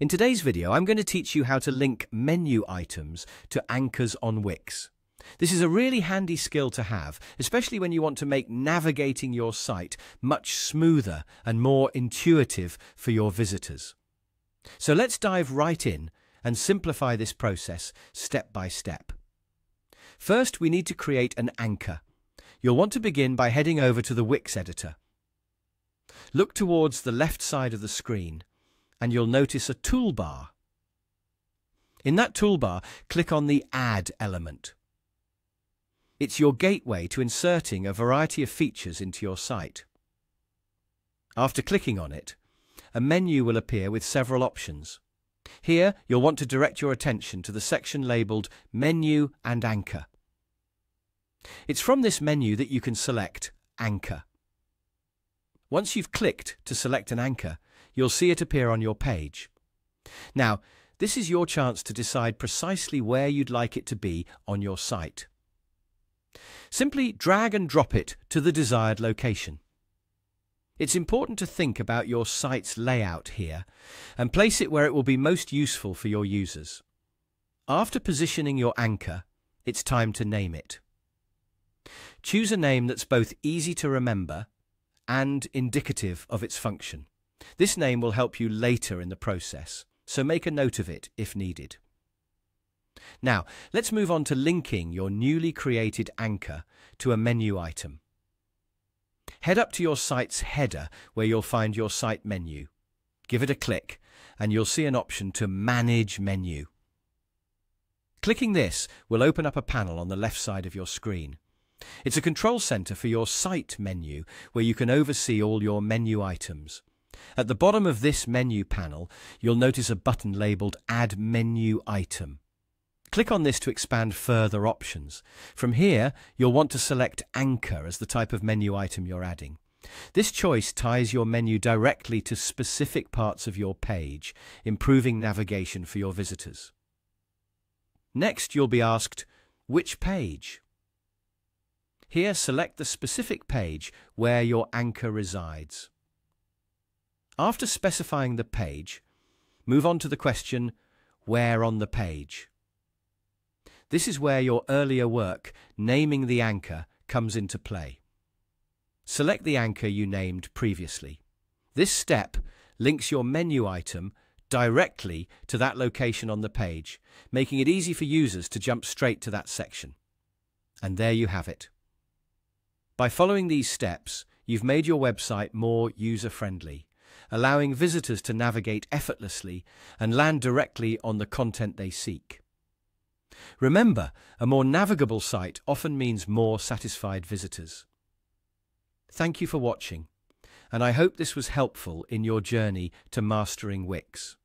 In today's video, I'm going to teach you how to link menu items to anchors on Wix. This is a really handy skill to have, especially when you want to make navigating your site much smoother and more intuitive for your visitors. So let's dive right in and simplify this process step by step. First, we need to create an anchor. You'll want to begin by heading over to the Wix editor. Look towards the left side of the screen and you'll notice a toolbar. In that toolbar, click on the Add element. It's your gateway to inserting a variety of features into your site. After clicking on it, a menu will appear with several options. Here, you'll want to direct your attention to the section labelled Menu and Anchor. It's from this menu that you can select Anchor. Once you've clicked to select an anchor, you'll see it appear on your page. Now, this is your chance to decide precisely where you'd like it to be on your site. Simply drag and drop it to the desired location. It's important to think about your site's layout here and place it where it will be most useful for your users. After positioning your anchor, it's time to name it. Choose a name that's both easy to remember and indicative of its function. This name will help you later in the process, so make a note of it if needed. Now, let's move on to linking your newly created anchor to a menu item. Head up to your site's header where you'll find your site menu. Give it a click and you'll see an option to Manage Menu. Clicking this will open up a panel on the left side of your screen. It's a control center for your site menu where you can oversee all your menu items. At the bottom of this menu panel, you'll notice a button labelled Add Menu Item. Click on this to expand further options. From here, you'll want to select Anchor as the type of menu item you're adding. This choice ties your menu directly to specific parts of your page, improving navigation for your visitors. Next, you'll be asked, which page? Here, select the specific page where your anchor resides. After specifying the page, move on to the question, where on the page? This is where your earlier work, naming the anchor, comes into play. Select the anchor you named previously. This step links your menu item directly to that location on the page, making it easy for users to jump straight to that section. And there you have it. By following these steps, you've made your website more user-friendly allowing visitors to navigate effortlessly and land directly on the content they seek. Remember, a more navigable site often means more satisfied visitors. Thank you for watching, and I hope this was helpful in your journey to mastering Wix.